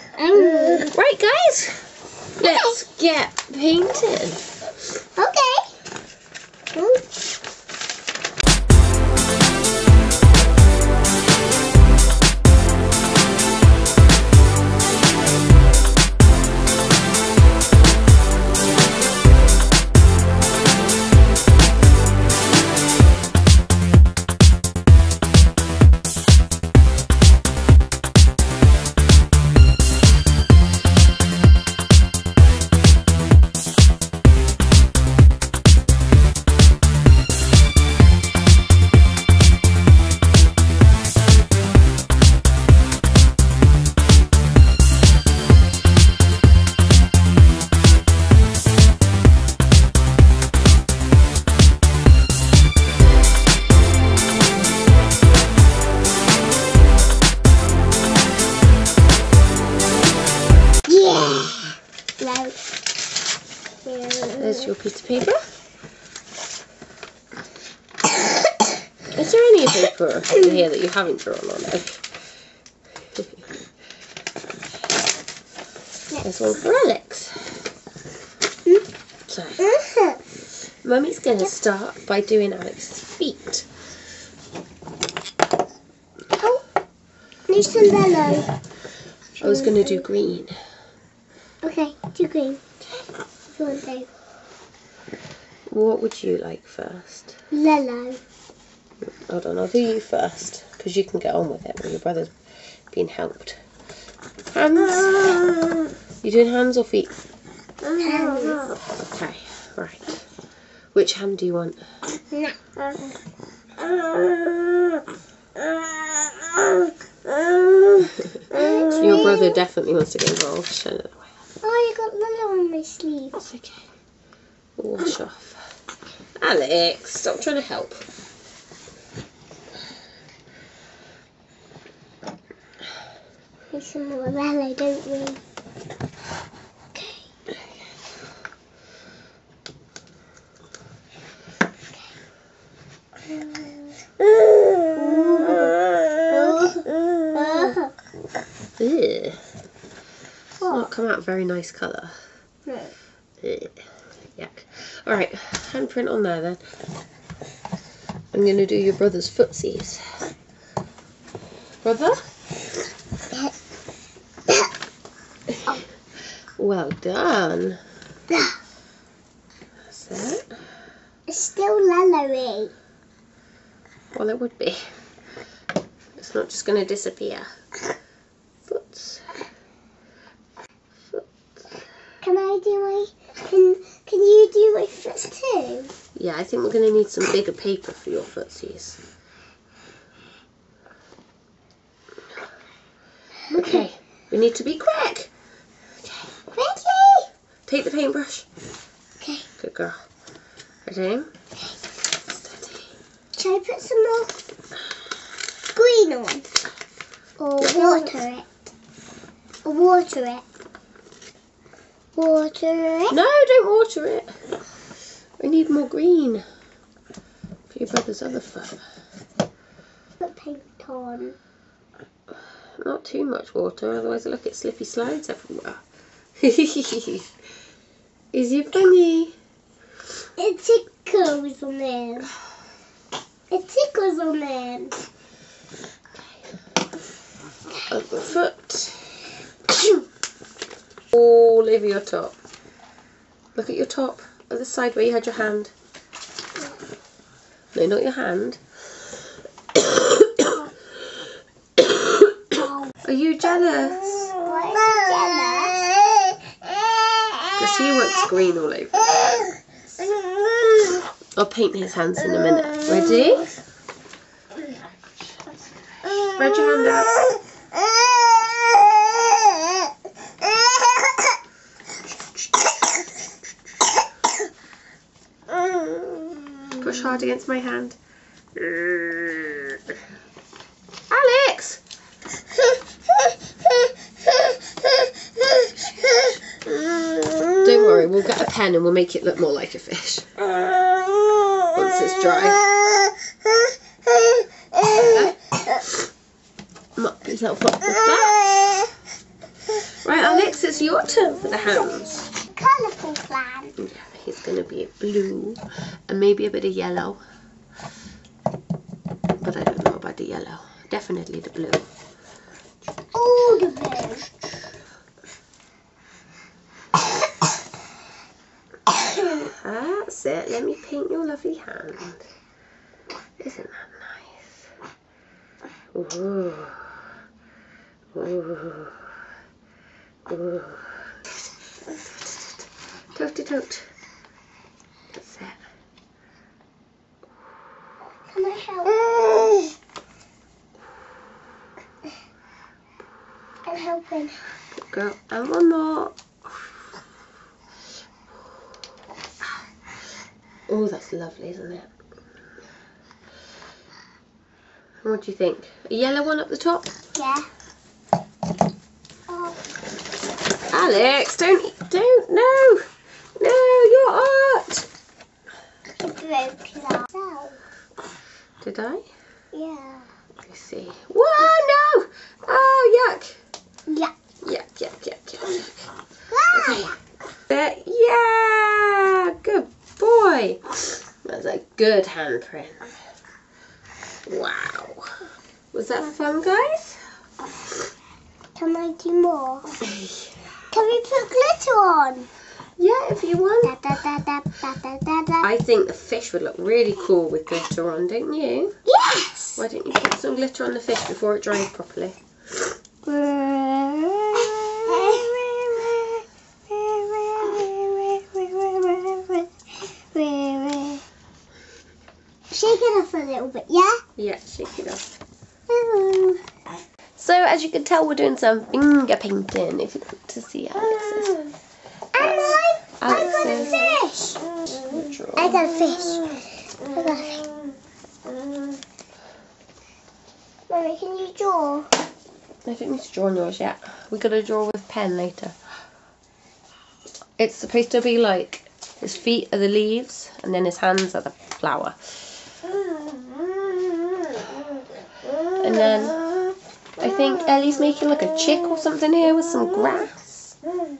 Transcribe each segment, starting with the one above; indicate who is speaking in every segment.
Speaker 1: Um,
Speaker 2: Right, guys, let's get painted.
Speaker 1: okay.
Speaker 2: Your piece of paper. Is there any paper in here that you haven't drawn on it? There's one for Alex. Hmm? So, uh-huh. Mummy's going to start by doing Alex's feet.
Speaker 1: Oh, need some yellow.
Speaker 2: I was going to do green.
Speaker 1: Okay, do green. If you want to.
Speaker 2: What would you like first?
Speaker 1: Yellow.
Speaker 2: Hold on, I'll do you first because you can get on with it when your brother's being helped. Hands? You doing hands or feet?
Speaker 1: Hands.
Speaker 2: Okay, right. Which hand do you want? So your brother definitely wants to get involved. Show it that.
Speaker 1: Oh, you got yellow on my sleeve.
Speaker 2: That's okay. Wash off. Alex, stop trying to help.
Speaker 1: Need some more yellow, don't we? Okay.
Speaker 2: Ew. It's not come out very nice colour. Yuck. Alright, handprint on there then. I'm going to do your brother's footsies. Brother? Well done. That's it.
Speaker 1: It's still yellowy.
Speaker 2: Well, it would be. It's not just going to disappear. Foots. Foot.
Speaker 1: Can I do my? Can Can you do my foot too?
Speaker 2: Yeah, I think we're going to need some bigger paper for your footsies. Okay, we need to be quick.
Speaker 1: Ready?
Speaker 2: Take the paintbrush.
Speaker 1: Okay.
Speaker 2: Good girl. Ready? Okay. Steady.
Speaker 1: Should I put some more green on? Or water it? Or water it? Water it?
Speaker 2: No, don't water it. We need more green for your brother's other foot.
Speaker 1: Put paint on.
Speaker 2: Not too much water, otherwise look at slippy slides everywhere. Is you funny?
Speaker 1: It tickles on them. It tickles on them.
Speaker 2: Other foot. All over your top. Look at your top. Other side where you had your hand. No, not your hand. Are you jealous? Because he wants green all over. I'll paint his hands in a minute. Ready? Spread your hand out. Hard against my hand. Alex! Don't worry, we'll get a pen and we'll make it look more like a fish. Once it's dry. Mop yourself up with that. Alex, it's your turn for the hands.
Speaker 1: Colourful plan.
Speaker 2: Yeah, he's going to be blue and maybe a bit of yellow. But I don't know about the yellow. Definitely the blue.
Speaker 1: The blue.
Speaker 2: That's it. Let me paint your lovely hand. Isn't that nice? Ooh. Ooh. Ooh. Tote to tote. That's it.
Speaker 1: Can I help? I'm helping.
Speaker 2: Good girl. And one more. Oh, that's lovely, isn't it? What do you think? A yellow one up the top?
Speaker 1: Yeah. Oh,
Speaker 2: Alex, don't, don't, no, no, your art.
Speaker 1: it broke that. out.
Speaker 2: Did I?
Speaker 1: Yeah.
Speaker 2: Let me see. Whoa, no! Oh, yuck.
Speaker 1: Yeah.
Speaker 2: Yuck, yuck, yuck, yuck.
Speaker 1: Ah!
Speaker 2: There, yeah, good boy. That's a good handprint. Wow. Was that fun, guys?
Speaker 1: Can I do more? Can we put glitter on?
Speaker 2: Yeah, if you want.
Speaker 1: Da, da, da.
Speaker 2: I think the fish would look really cool with glitter on, don't you?
Speaker 1: Yes!
Speaker 2: Why don't you put some glitter on the fish before it dries properly? Mm.
Speaker 1: Shake it off a little bit, yeah?
Speaker 2: Yeah, shake it off. So as you can tell, we're doing some finger painting. If you want to see Alex's.
Speaker 1: And I, I got a fish. I got a fish. I got a fish. Mommy, can you draw?
Speaker 2: I don't need to draw on yours yet. We're gonna draw with pen later. It's supposed to be like his feet are the leaves and then his hands are the flower. And then I think Ellie's making like a chick or something here with some grass.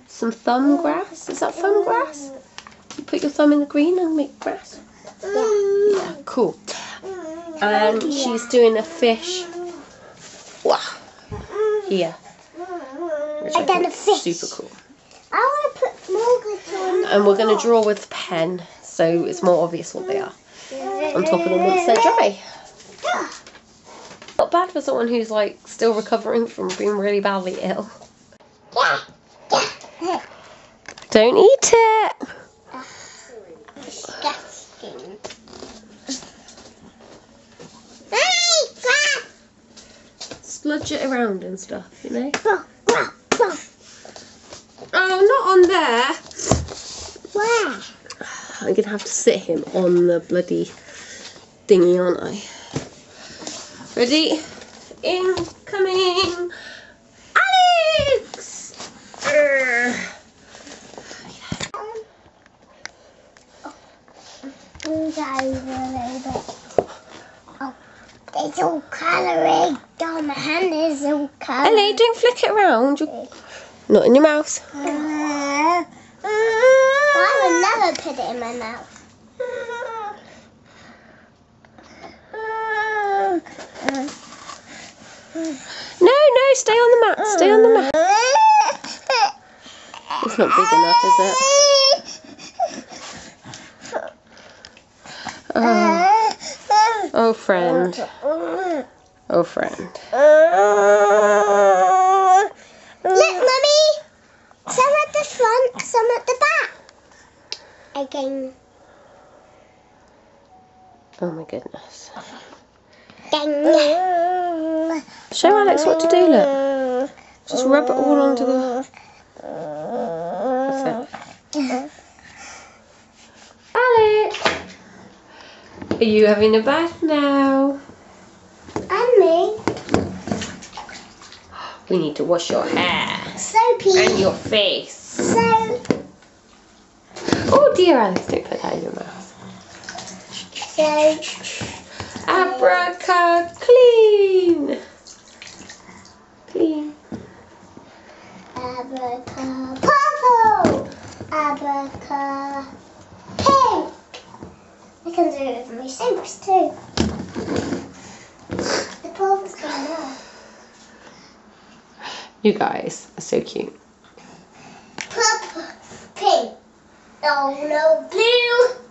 Speaker 2: Some thumb grass. Is that thumb grass? You put your thumb in the green and make grass? Mm. Yeah, cool. And she's doing a fish. Wow. Here. Which
Speaker 1: I done a fish.
Speaker 2: Super cool.
Speaker 1: I want to put more glitter on.
Speaker 2: And we're going to draw with pen, so it's more obvious what they are on top of them once they're dry. Bad for someone who's like still recovering from being really badly ill. Don't eat it.
Speaker 1: Disgusting.
Speaker 2: Sludge it around and stuff, you know. Oh, not on there.
Speaker 1: Where?
Speaker 2: I'm gonna have to sit him on the bloody thingy, aren't I? Ready? Incoming! Alex! Urgh.
Speaker 1: Move over a little bit. Oh, it's all colouring. Oh, my hand is all coloured.
Speaker 2: Ellie, don't flick it around. You're... Not in your mouth.
Speaker 1: Uh, uh, I would never put it in my mouth.
Speaker 2: No, no, stay on the mat. Stay on the mat. It's not big enough, is it? Oh, oh friend. Oh, friend.
Speaker 1: Look, mummy. Some at the front, some at the back. Again,
Speaker 2: Oh my goodness.
Speaker 1: Again.
Speaker 2: Show Alex what to do, look. Just rub it all onto the. Alex! Are you having a bath now?
Speaker 1: And me.
Speaker 2: We need to wash your hair
Speaker 1: Soapy.
Speaker 2: and your face.
Speaker 1: So,
Speaker 2: Oh dear, Alex, don't put that in your mouth.
Speaker 1: so,
Speaker 2: Abraca clean! Clean.
Speaker 1: Abraca purple. Abraca pink. I can do it with my soaps too. The purple's coming out.
Speaker 2: You guys are so cute.
Speaker 1: Purple, pink. Oh no, blue.